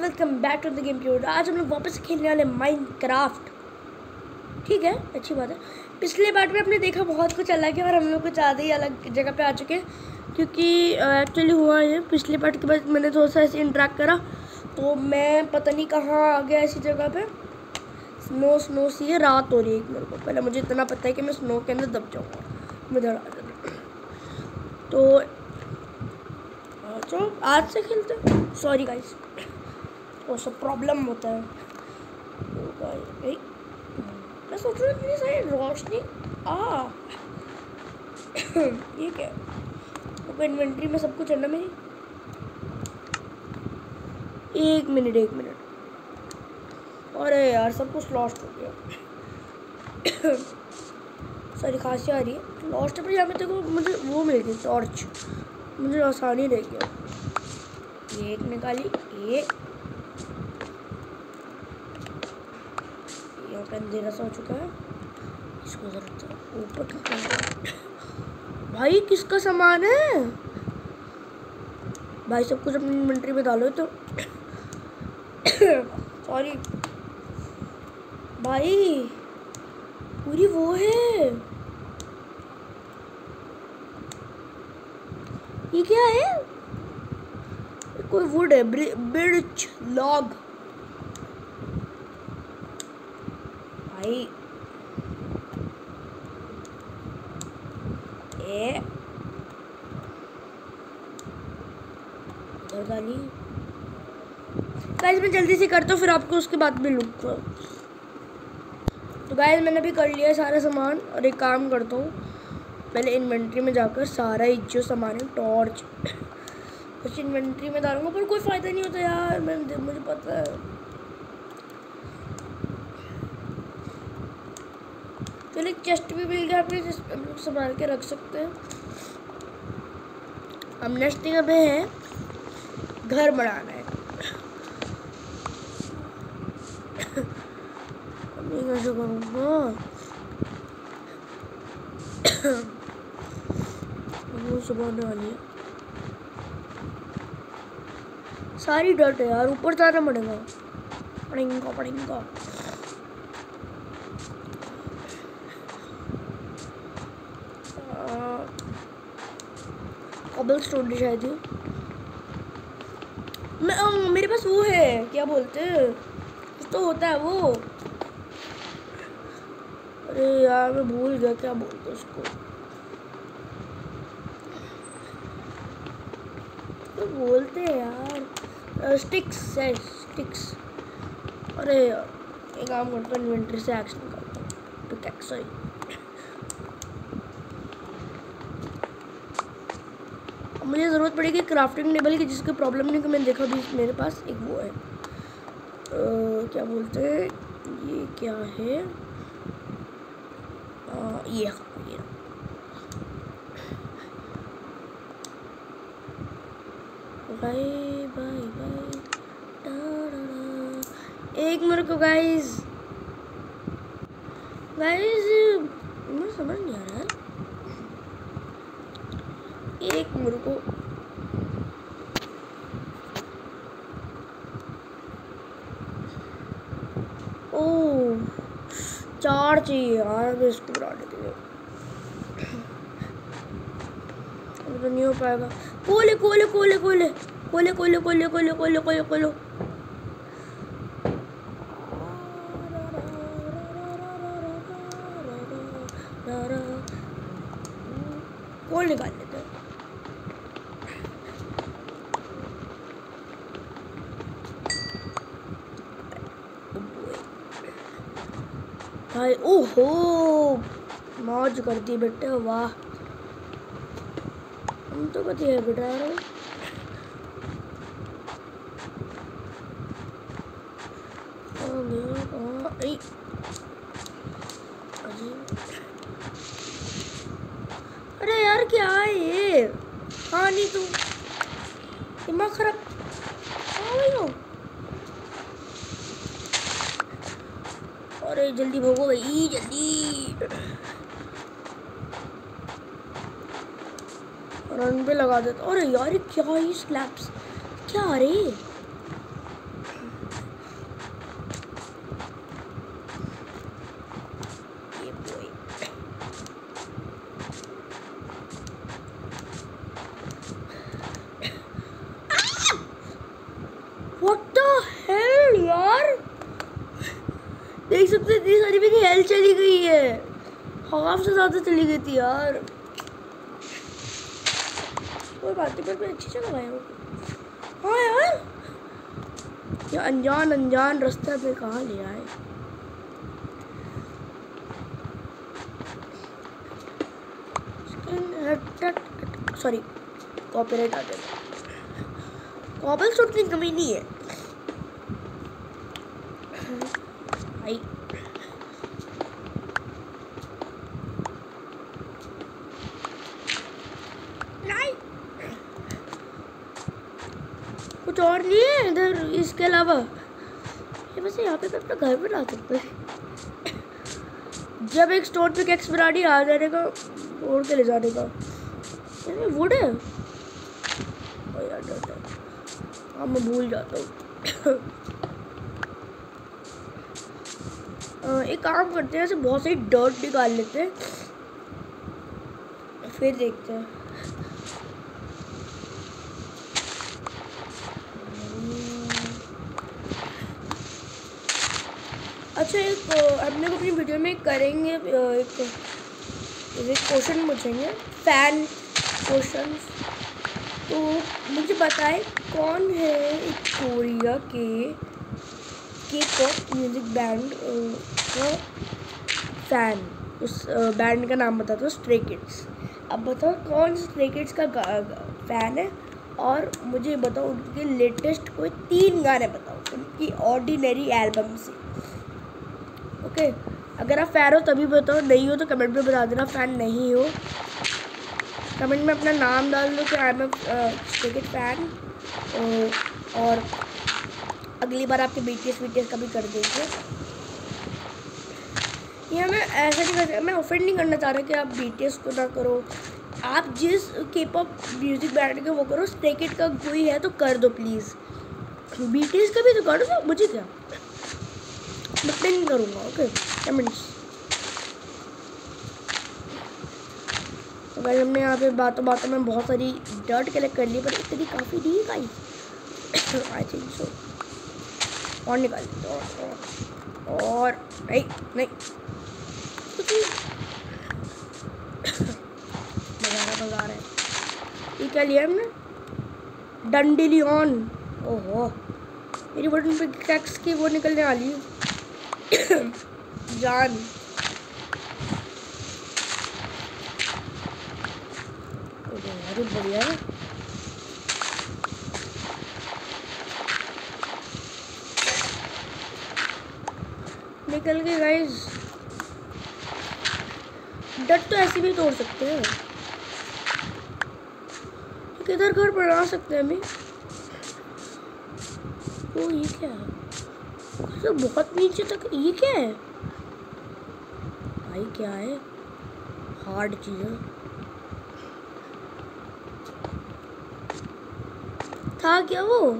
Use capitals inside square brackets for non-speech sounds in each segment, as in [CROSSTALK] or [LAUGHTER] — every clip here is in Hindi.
Welcome back to the game pure आज हम लोग वापस खेलने वाले माइंड क्राफ्ट ठीक है? अच्छी बात है। पिछले बार में आपने देखा बहुत कुछ अलग है और हम लोग कुछ ज़्यादा ही अलग जगह पे आ चुके हैं, क्योंकि एक्चुअली हुआ है पिछले पार्ट के बाद मैंने थोड़ा सा ऐसे इंट्रैक्ट करा तो मैं पता नहीं कहाँ आ गया ऐसी जगह पर स्नो स्नो सी है, रात हो रही है मेरे को। पहले मुझे इतना पता है कि मैं स्नो के अंदर दब जाऊँगा। मैं आ तो आज से खेलते सॉरी गाइस वो सब प्रॉब्लम होता है। तो मैं सोच रहा हूँ इतनी सारी रोशनी, आ, ये क्या? तो इन्वेंट्री में सब कुछ है ना मेरी? एक मिनट एक मिनट अरे यार, सब कुछ लॉस्ट हो गया। सारी खांसी आ रही है। लॉस्ट पर जाकर देखो, मुझे वो मिल गई टॉर्च मुझे आसानी रह गया। एक निकाली, एक यहाँ पे अंधेरा सा हो चुका है। इसको जरा ऊपर भाई, किसका सामान है? भाई, सब कुछ अपनी इन्वेंट्री में डालो तो। सॉरी भाई, पूरी वो है। ये क्या है? कोई वुड है ब्रिज लॉग ए गाइस मैं जल्दी से करता हूँ, फिर आपको उसके बाद मिलूँगा तो गाइस मैंने भी कर लिया सारा सामान और एक काम करता हूँ। पहले इन्वेंट्री में जाकर सारा ही जो सामान है टॉर्च कुछ [LAUGHS] इन्वेंट्री में डालूँगा, पर कोई फ़ायदा नहीं होता यार मैं मुझे पता है। एक चेस्ट भी मिल गया जिस हम लोग संभाल के रख सकते हैं। अब नेक्स्ट थिंग अभी है, घर बनाना है। कैसे करूँगा सुबह आने वाली सारी डट है यार, ऊपर जाना पड़ेगा। पड़ेगा पड़ेगा। कबल स्टोन शायद ही मैं आ, मेरे पास वो है क्या बोलते हैं? तो होता है वो। अरे यार मैं भूल गया क्या बोलते उसको? तो बोलते हैं यार? स्टिक्स है स्टिक्स अरे यार एक काम करता हूँ इन्वेंट्री से एक्शन करता हूँ। क्या सॉरी मुझे ज़रूरत पड़ेगी क्राफ्टिंग टेबल की जिसकी प्रॉब्लम नहीं कि मैंने देखा भी मेरे पास एक वो है। आ, क्या बोलते हैं? ये क्या है? आ, ये ये। बाय बाय बाय एक मेरे को गाइस गाइस मुझे समझ नहीं आ रहा है एक मुर्गो ओ चार चाहिए यार इसको बनाने के लिए तो नहीं हो पाएगा कोले कोले कोले कोले कोले कोले कोले कोले कोले कोले कोल निकाल लेते हैं भाई ओहो, मौज कर दी बेटे, वाह। हम तो कति है बेटा अरे। यार, क्या है ये? हाँ नहीं तू दिमाग खराब हाँ भाई हो अरे जल्दी भोगो भाई, जल्दी। रन पे लगा देता अरे यार क्या ही स्लैप्स क्या रे सबसे इतनी सारी मेरी हेल्थ चली गई है हाफ़ से ज़्यादा चली गई थी यार। कोई बात नहीं मैं अच्छी जगह आया हूँ। यार। ये अनजान अनजान रास्ते में कहाँ ले आए? सॉरी कॉपीराइट आ जाएगा कॉबल सूट की कमी नहीं है आई कुछ और नहीं है इसके अलावा, ये वैसे यहाँ पे मैं अपना घर बना सकता है। जब एक स्टोर पे कैक्स बराडी आ जाने का ओढ़ के ले जाने का। ये वुड है? यार हाँ मैं भूल जाता हूँ। [COUGHS] एक काम करते हैं, ऐसे बहुत सारी डर्ट निकाल लेते हैं। फिर देखते हैं। अच्छा एक हम लोग अपनी वीडियो में करेंगे एक क्वेश्चन पूछेंगे। फ़ैन क्वेश्चन तो मुझे बताए, कौन है एक कोरिया के के पॉप म्यूज़िक बैंड का फ़ैन उस बैंड का नाम बता दो स्ट्रे किड्स अब बताओ, कौन स्ट्रे किड्स का फ़ैन है? और मुझे बताओ, उनके लेटेस्ट कोई तीन गाने बताओ, उनकी ऑर्डिनरी एल्बम से। ओके? अगर आप फ़ैन हो तभी बताओ, नहीं हो तो कमेंट में बता देना फ़ैन नहीं हो। कमेंट में अपना नाम डाल दो कि आई एम टिकट फ़ैन और अगली बार आपके बी टी एस का भी कर देंगे। या मैं ऐसा नहीं कर मैं ऑफेंड नहीं करना चाह रहा कि आप बीटीएस को ना करो। आप जिस के पॉप म्यूज़िक बैंड के वो करो स्टेकेट का कोई है तो कर दो प्लीज़ बीटीएस का भी तो कर दो, मुझे क्या? मैं पिन करूँगा ओके कमेंट्स अगर हमने यहाँ पे बातों बातों में बहुत सारी डर्ट कलेक्ट कर ली पर इतनी काफ़ी नहीं आई। आई थिंक सो और निकाल और, और और नहीं नहीं। [COUGHS] रहा रहा है। ये क्या लिया हमने? डंडिलियन ओहो। मेरी बटन पे कैक्स की वो निकलने वाली है। [COUGHS] जान बढ़िया निकल गए गाइस डट तो ऐसे भी तोड़ सकते हैं। किधर घर बना सकते हैं हमें? ओ ये क्या है? तो बहुत नीचे तक ये क्या है? भाई क्या है? हार्ड चीज़। था क्या वो?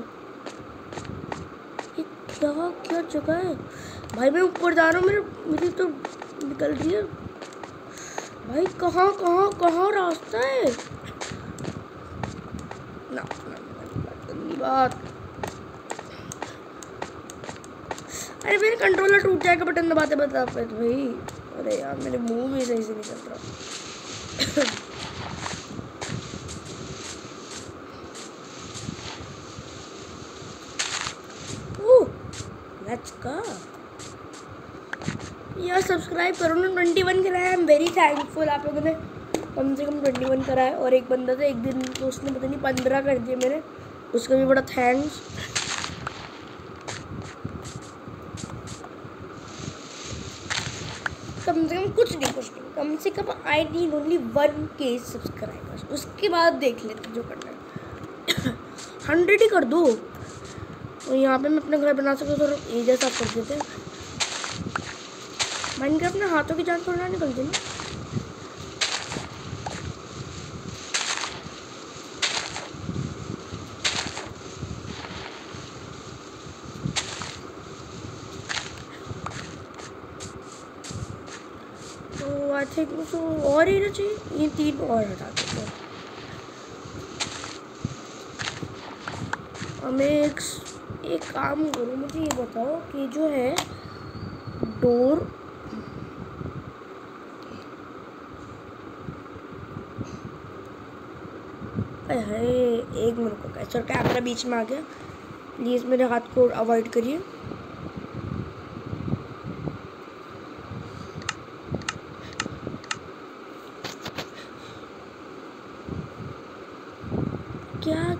ये क्या क्या जगह है? भाई मैं ऊपर जा रहा हूँ मेरे मेरी तो निकल रही है। भाई कहाँ कहाँ कहाँ रास्ता है? ना, ना, ना, ना बात। अरे मेरे कंट्रोलर टूट जाएगा बटन दबाते बता तो भाई अरे यार, मेरे मुँह में सही से नहीं चल रहा। यार सब्सक्राइब करो ना ट्वेंटी वन कराया आई एम वेरी थैंकफुल आप लोगों ने कम से कम ट्वेंटी वन कराया और एक बंदा था एक दिन तो उसने पता नहीं पंद्रह कर दिए मेरे, उसका भी बड़ा थैंक्स कम से कम कुछ नहीं कुछ नहीं। कम से कम I D only one K subscribers उसके बाद देख लेते जो करना है। [COUGHS] हंड्रेड ही कर दो। तो यहाँ पे मैं अपना घर बना सकता थोड़ा ए जैसा कर देते हैं। माइंड अपने हाथों की जान थोड़ा निकलती ना। थिंक उसको और ही ना चाहिए? ये तीन और हटा देते हैं हमें एक एक काम करो, मुझे ये बताओ कि जो है डोर है एक मिनट को कैसे कैमरा बीच में आ गया? प्लीज़ मेरे हाथ को अवॉइड करिए।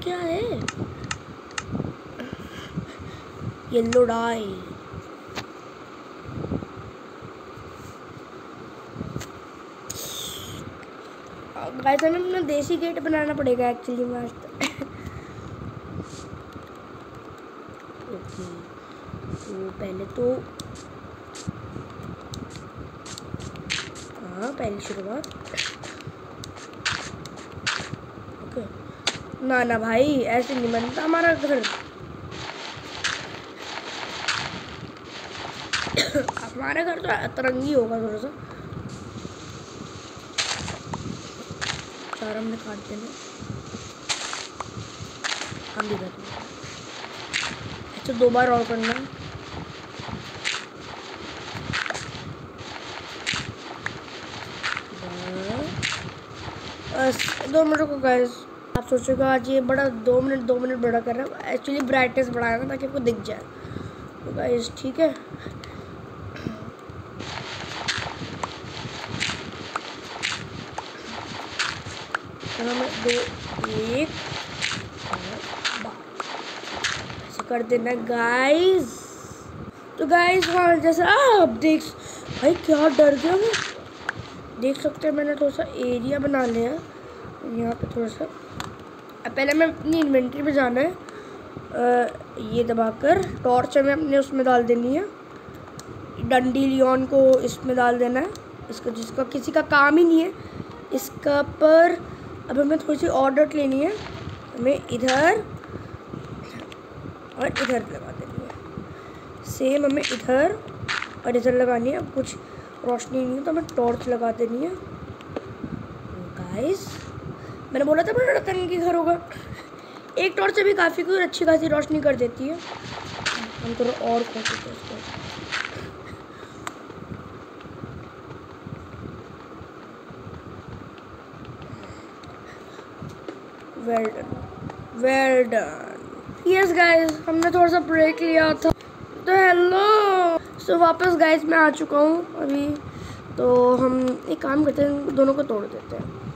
क्या है? येलो डाई गाइस हमें अपना देसी गेट बनाना पड़ेगा एक्चुअली में ओके तो पहले तो हाँ पहले शुरुआत ओके ना ना भाई, ऐसे नहीं बनता हमारा घर। [COUGHS] हमारा घर तो अतरंगी होगा थोड़ा सा। चार हमने हम भी कर अच्छा दो बार और करना। बस। दो मिनट को गैस आप सोचोगे आज ये बड़ा दो मिनट दो मिनट बड़ा कर रहा है। एक्चुअली ब्राइटनेस बढ़ाया ना ताकि आपको दिख जाए। तो गाइस ठीक है? दो, एक ऐसे कर देना गाइस तो गाइस हाँ जैसे आप देख भाई, क्या डर गया मैं। देख सकते हैं, मैंने थोड़ा सा एरिया बना लिया। यहाँ पे थोड़ा सा पहले मैं अपनी इन्वेंट्री में जाना है। आ, ये दबाकर टॉर्च हमें अपने उसमें डाल देनी है। डंडी लियोन को इसमें डाल देना है। इसका जिसका किसी का काम ही नहीं है। इसका पर अब हमें थोड़ी सी ऑर्डर लेनी है। हमें इधर और इधर लगा देनी है। सेम हमें इधर और इधर लगानी है। अब कुछ रोशनी नहीं है तो हमें टॉर्च लगा देनी है। गाइस मैंने बोला था, बड़ा तंग घर होगा। एक टॉर्च से भी काफ़ी कुछ अच्छी खासी रोशनी कर देती है। हम थोड़ा और खोलते इसको well done well done yes guys हमने थोड़ा सा ब्रेक लिया था। तो हेलो सो वापस गाइस मैं आ चुका हूँ अभी। तो हम एक काम करते हैं, दोनों को तोड़ देते हैं।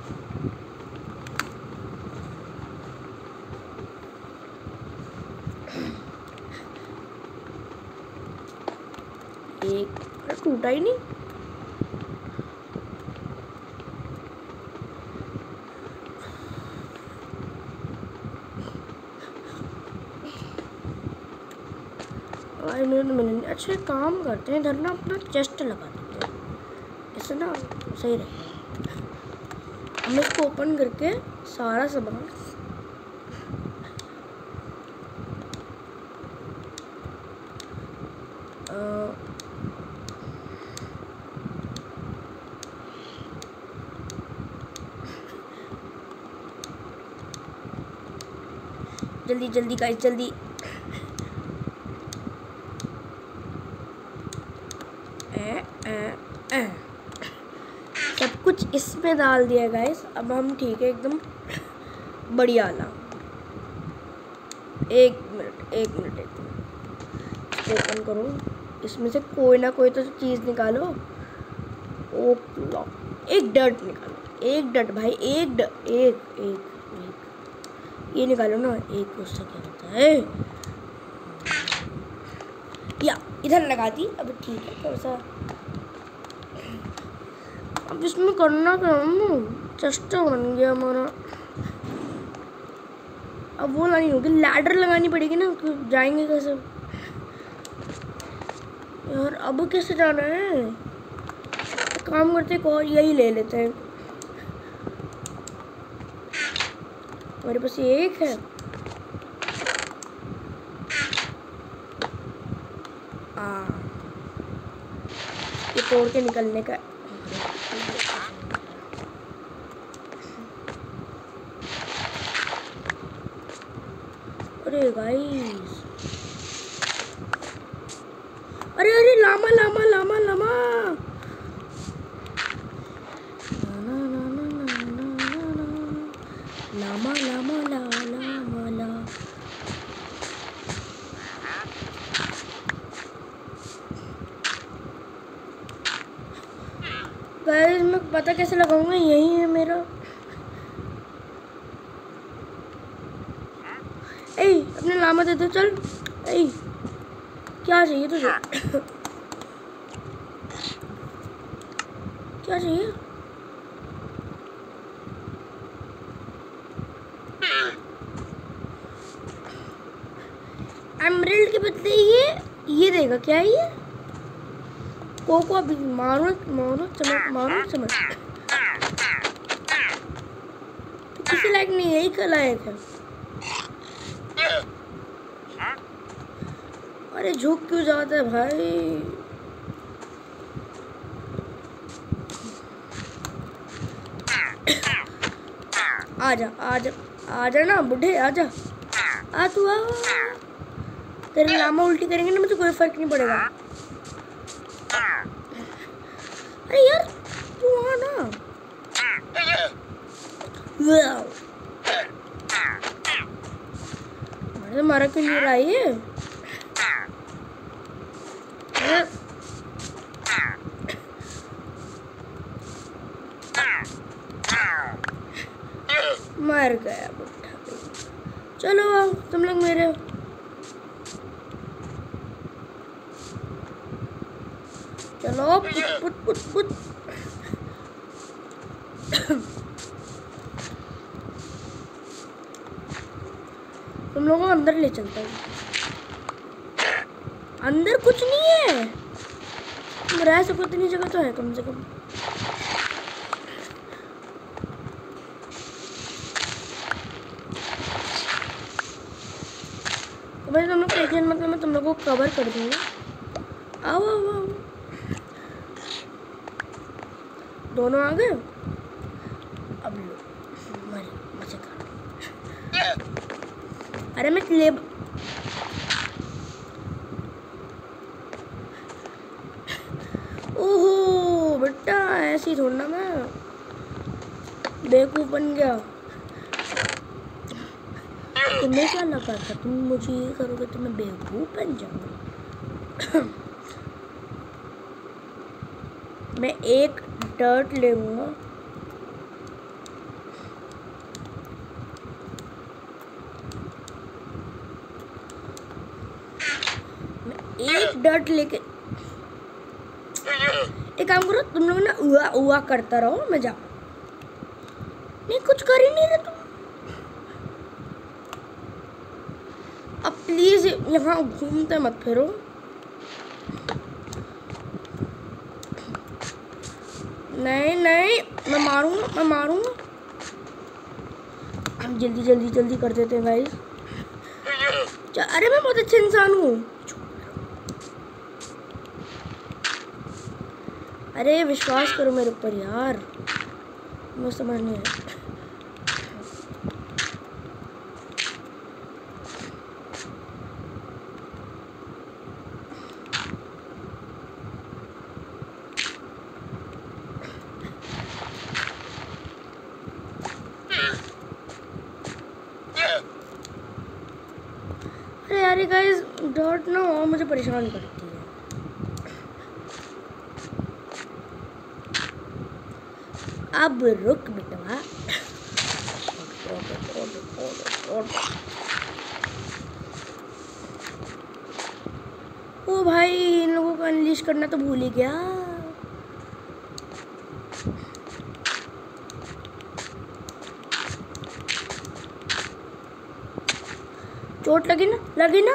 एक टूटा ही नहीं। मिनट मिनट अच्छा काम करते हैं, इधर ना अपना चेस्ट लगा देते हैं। इससे ना, सही रहेगा हम इसको ओपन करके सारा सामान जल्दी जल्दी गाइस जल्दी। सब कुछ इसमें डाल दिया गाइस अब हम ठीक है, एकदम बढ़िया वाला एक मिनट एक मिनट एक मिनट। ओपन करो। इसमें से कोई ना कोई तो चीज़ निकालो। ओ एक डट निकालो। एक डट, भाई, एक डट एक एक। ये निकालो ना एक उससे क्या होता है या इधर लगा दी अब ठीक है थोड़ा सा अब इसमें करना क्या चस्टा बन गया हमारा अब वो लानी होगी लैडर लगानी पड़ेगी ना कि जाएँगे कैसे यार अब कैसे जाना है काम करते को यही ले लेते हैं मेरे पास एक है। आ ये तोड़ के निकलने का अरे गाइस अरे अरे ला लामा लामा लामा लामा लामा लामा ला लामा ला गाइस मैं पता कैसे लगाऊँगा? यही है मेरा। ए अपने लामा दे दो चल। ए क्या चाहिए तुझे? क्या चाहिए? एमरल्ड के बदले ये ये देगा क्या ये? कोको अभी मारो मारो चमक मारो चमक किसी लायक नहीं यही का लायक है। अरे झुक क्यों जाता है भाई? आजा आजा आजा ना, बुढ़े, आजा। आ तू आ। तेरे लामा उल्टी करेंगे ना, मुझे कोई फ़र्क नहीं पड़ेगा। अरे यार, तू आ ना। अरे मारा क्यों नहीं रहा ये? मर गया बुढ़ा। चलो, तुम लोग मेरे चलो, पुट पुट पुट पुट। तुम लोगों अंदर ले चलता हूँ। अंदर कुछ नहीं है। तुम रह सको इतनी जगह तो है कम से कम। तो तुम लोग मतलब मैं तुम लोगों को कवर कर दूँगा। आओ आओ आओ। दोनों आ गए? अब लो। मरे मज़े कर अरे मैं ले ओहो, बेटा, ऐसे ही थोड़ा मैं बेवकूफ़ बन गया। तुम्हें क्या लगा था? तुम मुझे ये करोगे तो मैं बेवकूफ़ बन जाऊँगा। [COUGHS] मैं एक डर्ट लेऊँगा एक डर्ट लेके एक काम करो तुम लोग ना उआ उआ करता रहो मैं जा नहीं कुछ कर ही नहीं रहे तुम। अब प्लीज़ यहाँ घूमते मत फिरो। नहीं नहीं, मैं मारूँगा मैं मारूँगा। हम जल्दी जल्दी जल्दी कर देते हैं भाई अरे मैं बहुत अच्छा इंसान हूँ। अरे विश्वास करो मेरे ऊपर यार। मैं समझ नहीं आया अरे यार गाइस डॉट ना और मुझे परेशान करती है। अब रुक बेटवा ओ भाई, इन लोगों को अनलिश करना तो भूल ही गया। चोट लगी ना लगी ना?